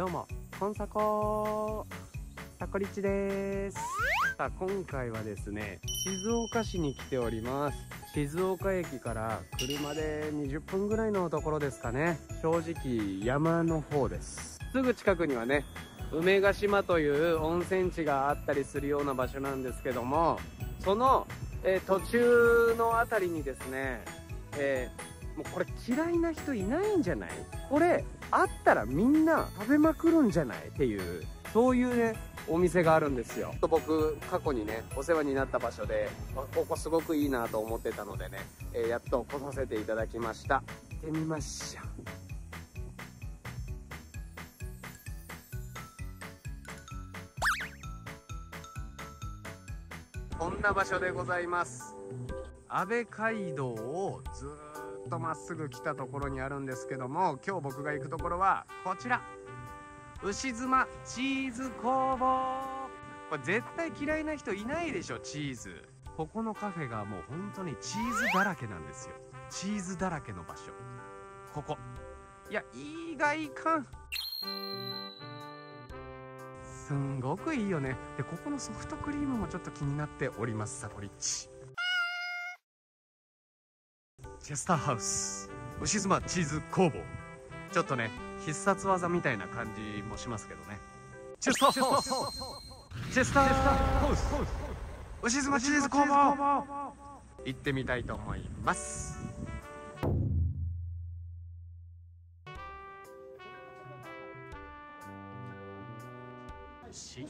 どうもコンサコタコリッチです。さあ今回はですね静岡市に来ております。静岡駅から車で20分ぐらいのところですかね。正直山の方です。すぐ近くにはね梅ヶ島という温泉地があったりするような場所なんですけどもその、えー、途中の辺りにですね、えー、もうこれ嫌いな人いないんじゃない？これあったらみんな食べまくるんじゃないっていうそういうねお店があるんですよ。僕過去にねお世話になった場所でここすごくいいなと思ってたのでね、えー、やっと来させていただきました。行ってみましょう。こんな場所でございます。安倍街道をずっとまっすぐ来たところにあるんですけども今日僕が行くところはこちら。牛妻チーズ工房。これ絶対嫌いな人いないでしょチーズ。ここのカフェがもう本当にチーズだらけなんですよ。チーズだらけの場所。ここ。いやいい外観すんごくいいよね。でここのソフトクリームもちょっと気になっておりますサコリッチ。チェスターハウス。牛妻チーズ工房。ちょっとね必殺技みたいな感じもしますけどね。チェスターハウス。チェスターハウス。牛妻チーズ工房。行ってみたいと思います。し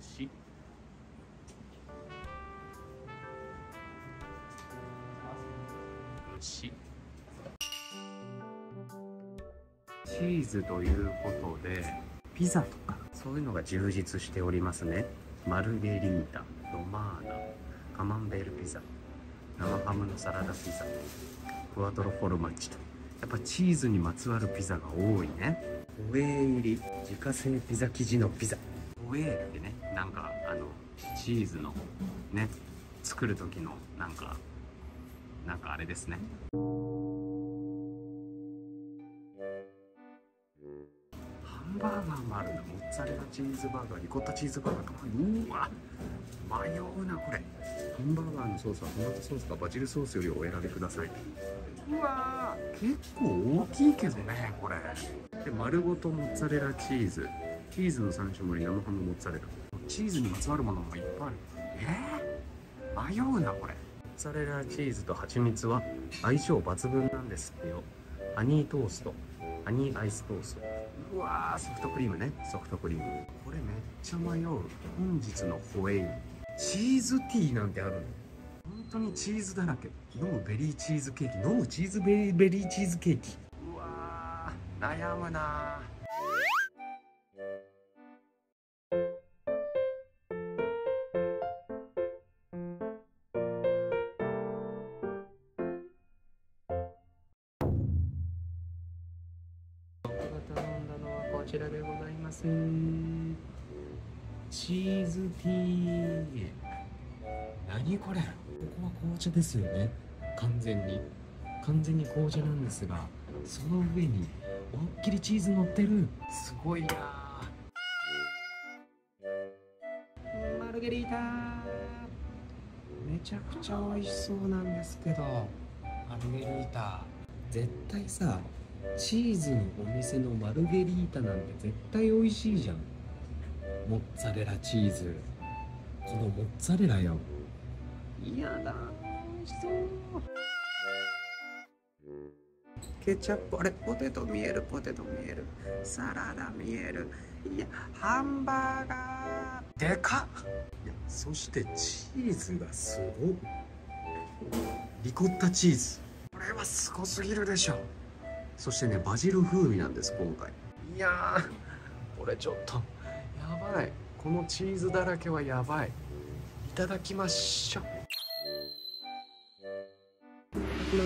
し。しチーズということでピザとかそういうのが充実しておりますね。マルゲリータロマーナカマンベールピザ生ハムのサラダピザクワトロフォルマッチと。やっぱチーズにまつわるピザが多いね。ホエー入り自家製ピザ生地のピザ。ホエーってねなんかあのチーズのね作る時のなんかなんかあれですね。ハンバーガーもあるんだ。モッツァレラチーズバーガーリコッタチーズバーガーとか。うわ。迷うなこれ。ハンバーガーのソースはトマトソースかバジルソースよりお選びください。うわ結構大きいけどねこれ。で丸ごとモッツァレラチーズ。チーズの3種盛り生ハムモッツァレラ。チーズにまつわるものもいっぱいある。えー、迷うなこれ。ツァレラチーズと蜂蜜は相性抜群なんですってよ。ハニートースト。ハニーアイストースト。うわーソフトクリームね。ソフトクリーム。これめっちゃ迷う。本日のホエイ。チーズティーなんてあるの？本当にチーズだらけ。飲むベリーチーズケーキ。飲むチーズベリーベリーチーズケーキ。うわー悩むな僕こちらでございます。チーズティー。何これ？ここは紅茶ですよね。完全に。完全に紅茶なんですがその上に思いっきりチーズ乗ってる。すごいな。マルゲリータ。めちゃくちゃ美味しそうなんですけどマルゲリータ。絶対さチーズのお店のマルゲリータなんて絶対美味しいじゃん。モッツァレラチーズ。このモッツァレラよ。嫌だ。美味しそう。ケチャップ。あれポテト見えるポテト見える。サラダ見える。いやハンバーガー。でかっ。いやそしてチーズがすごいリコッタチーズ。これはすごすぎるでしょそしてねバジル風味なんです今回。いやーこれちょっとやばい。このチーズだらけはやばい。いただきましょう。いただきま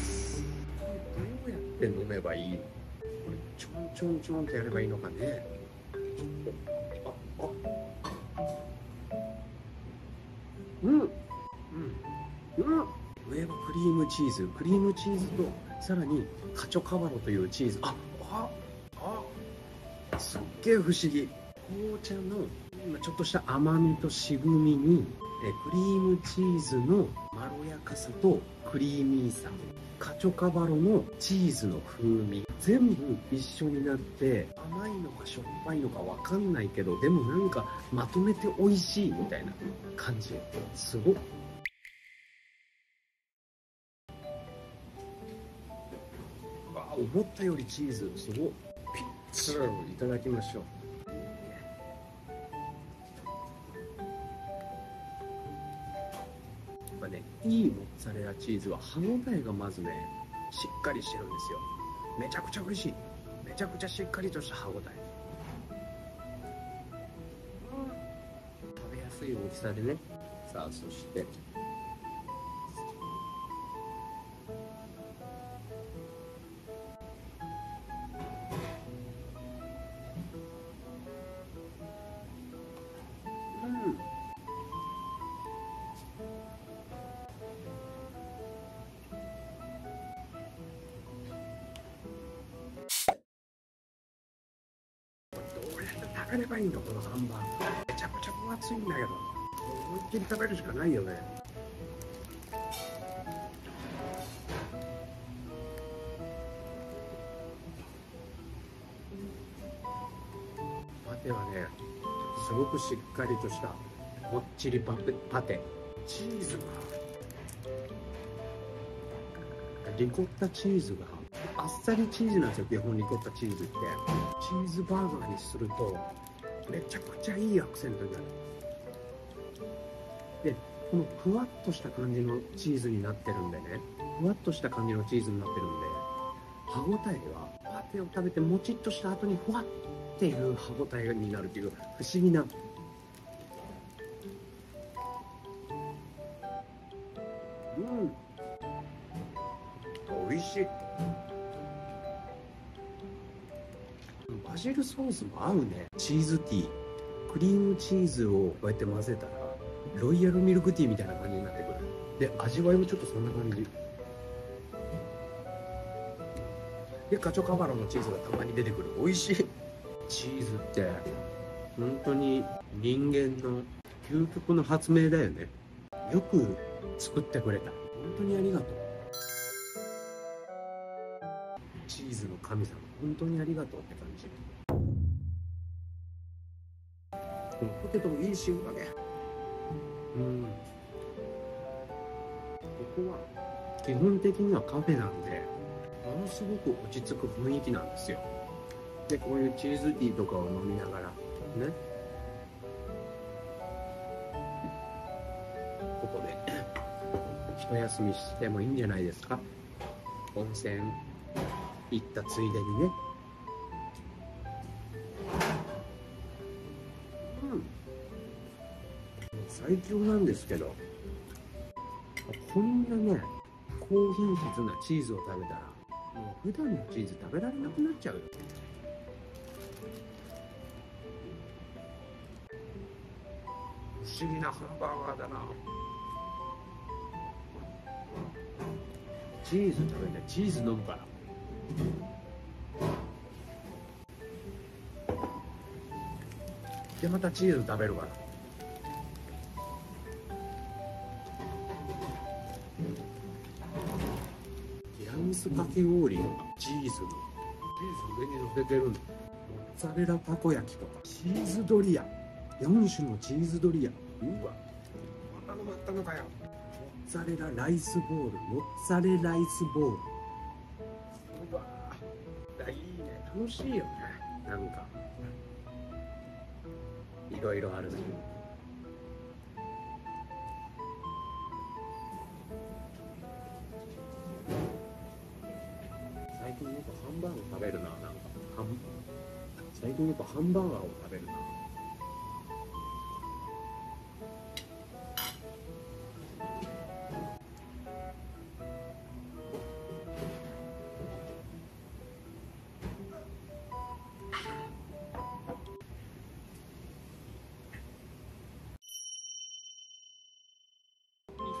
す。どうやって飲めばいい？のこれちょんちょんちょんってやればいいのかね。うん。うん。うん。上はクリームチーズ。クリームチーズとさらにカチョカバロというチーズ。あああすっげえ不思議。紅茶のちょっとした甘みと渋みにえクリームチーズのまろやかさとクリーミーさ。カチョカバロのチーズの風味。全部一緒になって甘いのかしょっぱいのかわかんないけどでもなんかまとめて美味しいみたいな感じ。すごっ。思ったよりチーズすごっピッツルいただきましょう。やっぱねいいモッツァレラチーズは歯ごたえがまずねしっかりしてるんですよ。めちゃくちゃ美味しい。めちゃくちゃしっかりとした歯ごたえ。食べやすい大きさでね。さあそしてやって食べればいいのこのハンバーグ。めちゃくちゃ分厚いんだけど。思いっきり食べるしかないよね。パテはねすごくしっかりとしたもっちりパパテ。チーズが。リコッタチーズが。あっさりチーズなんですよ基本リコッタチーズって。チーズバーガーにするとめちゃくちゃいいアクセントになる。でこのふわっとした感じのチーズになってるんでねふわっとした感じのチーズになってるんで歯ごたえはパテを食べてもちっとした後にふわっていう歯ごたえになるっていう不思議な。うん。美味しい。ジルソースも合うね。チーズティー。クリームチーズをこうやって混ぜたらロイヤルミルクティーみたいな感じになってくる。で味わいもちょっとそんな感じ。でカチョカバロのチーズがたまに出てくる。美味しい。チーズって本当に人間の究極の発明だよね。よく作ってくれた。本当にありがとう。ズの神様。本当にありがとうって感じ。このポテトもいい塩加減うん。ここは基本的にはカフェなんでものすごく落ち着く雰囲気なんですよ。でこういうチーズティーとかを飲みながらね。ここで一休みしてもいいんじゃないですか。温泉。行ったついでにね。うん。最強なんですけど。こんなね高品質なチーズを食べたらもう普段のチーズ食べられなくなっちゃうよ。不思議なハンバーガーだな。チーズ食べてチーズ飲むから。でまたチーズ食べるからスかき氷のチーズの。チーズ上に乗せてるんだモッツァレラたこ焼きとか。チーズドリア。4種のチーズドリア。うわ。またのまったのかよ。モッツァレラライスボール。モッツァレライスボール楽しいよね。なんか。いろいろあるし最近よくハンバーグ食べるな。なんか最近よくハンバーガーを食べるな。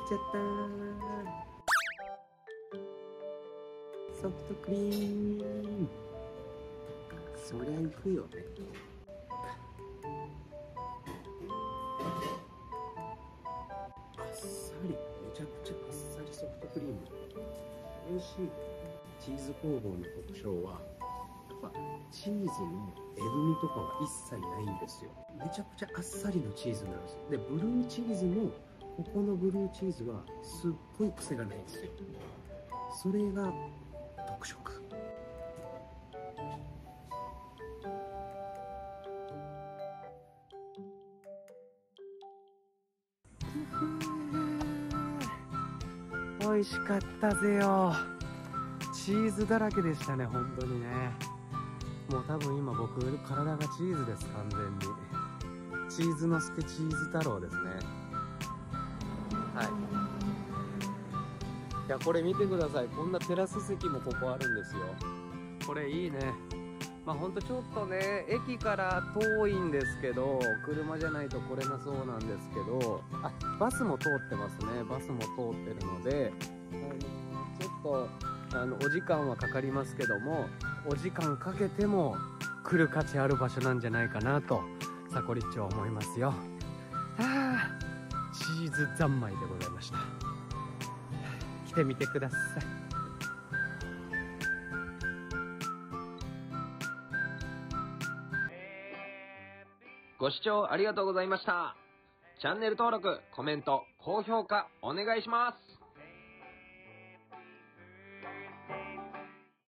行っちゃったソフトクリーム。そりゃ行くよね。あっさり。めちゃくちゃあっさりソフトクリーム。美味しい。チーズ工房の特徴はやっぱチーズのえぐみとかは一切ないんですよ。めちゃくちゃあっさりのチーズなんですよ。でブルーチーズもここのブルーチーズはすっごい癖がないんですよ。それが特色。美味しかったぜよ。チーズだらけでしたね本当にね。もう多分今僕体がチーズです完全に。チーズのすけチーズ太郎ですね。はい。いやこれ見てください。こんなテラス席もここあるんですよ。これいいね。まあほんとちょっとね駅から遠いんですけど車じゃないと来れなそうなんですけどあバスも通ってますね。バスも通ってるのであのちょっとあのお時間はかかりますけどもお時間かけても来る価値ある場所なんじゃないかなとサコリッチは思いますよ。はあチーズ三昧でございました来てみてくださいご視聴ありがとうございました。チャンネル登録、コメント、高評価お願いします。